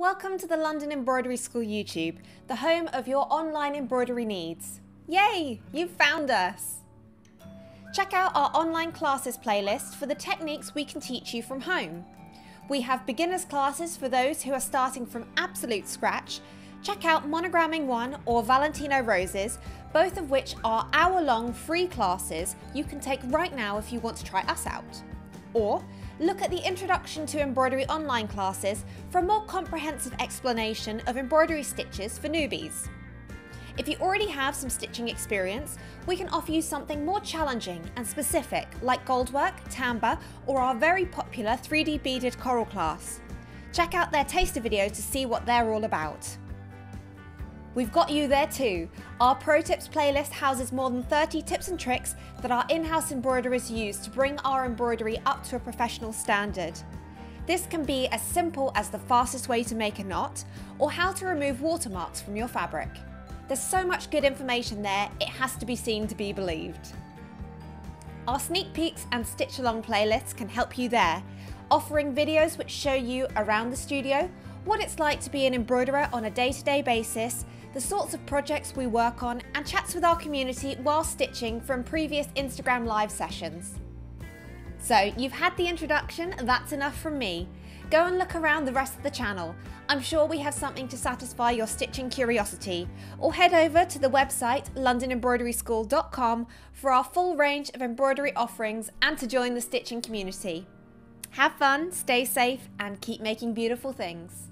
Welcome to the London Embroidery School YouTube, the home of your online embroidery needs. Yay, you've found us! Check out our online classes playlist for the techniques we can teach you from home. We have beginners classes for those who are starting from absolute scratch. Check out Monogramming 1 or Valentino Roses, both of which are hour-long free classes you can take right now if you want to try us out. Or look at the Introduction to Embroidery online classes for a more comprehensive explanation of embroidery stitches for newbies. If you already have some stitching experience, we can offer you something more challenging and specific like goldwork, tambour or our very popular 3D beaded coral class. Check out their taster video to see what they're all about. We've got you there too. Our Pro Tips playlist houses more than 30 tips and tricks that our in-house embroiderers use to bring our embroidery up to a professional standard. This can be as simple as the fastest way to make a knot, or how to remove watermarks from your fabric. There's so much good information there, it has to be seen to be believed. Our sneak peeks and stitch along playlists can help you there, offering videos which show you around the studio, what it's like to be an embroiderer on a day-to-day basis, the sorts of projects we work on, and chats with our community while stitching from previous Instagram live sessions. So, you've had the introduction, that's enough from me. Go and look around the rest of the channel. I'm sure we have something to satisfy your stitching curiosity. Or head over to the website londonembroideryschool.com for our full range of embroidery offerings and to join the stitching community. Have fun, stay safe, and keep making beautiful things.